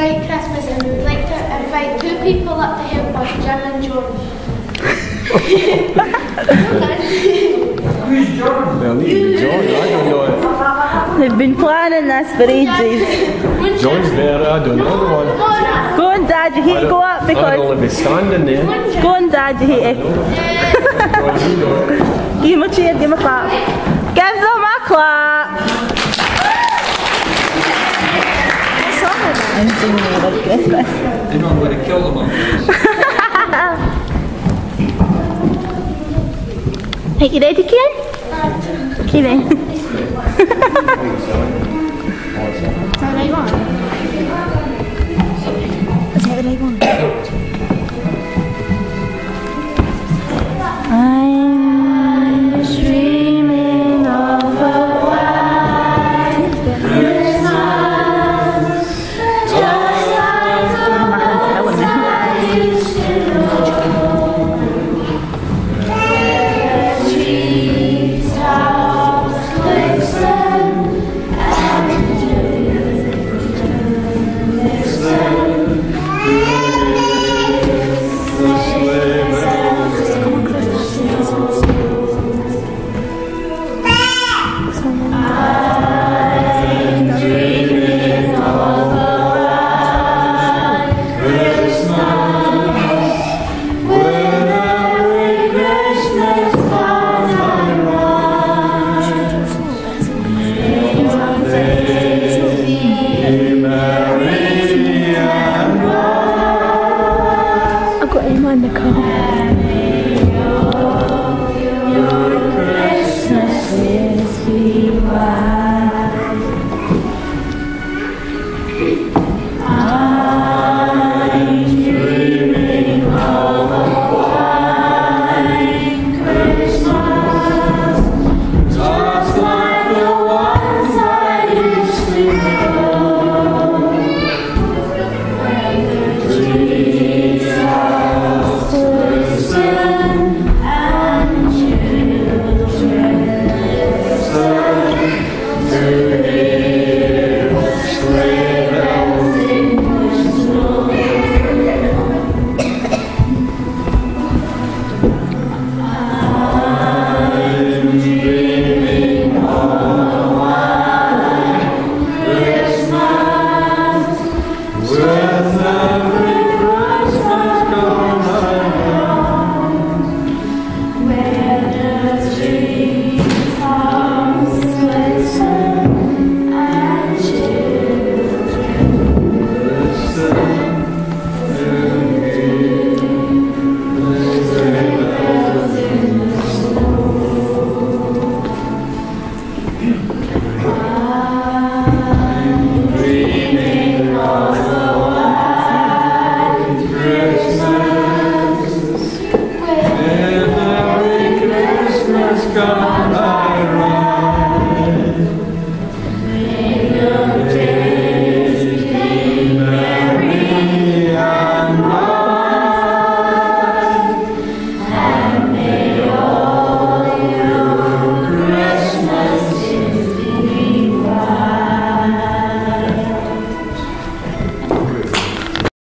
White Christmas and we would like to invite two people up to help us, Jim and John. Now, leave John, I don't know. They've been planning this for ages. John's there, I don't know the one. Go on, Dad, you hate to go up because. I'd because. only be standing there. Go on, Dad, you hate it. John, you know. Give him a cheer, give him a clap. Give them a clap. I'm singing about Christmas. You know, I'm going to kill them all. Hey, you ready, Kieran? Okay then.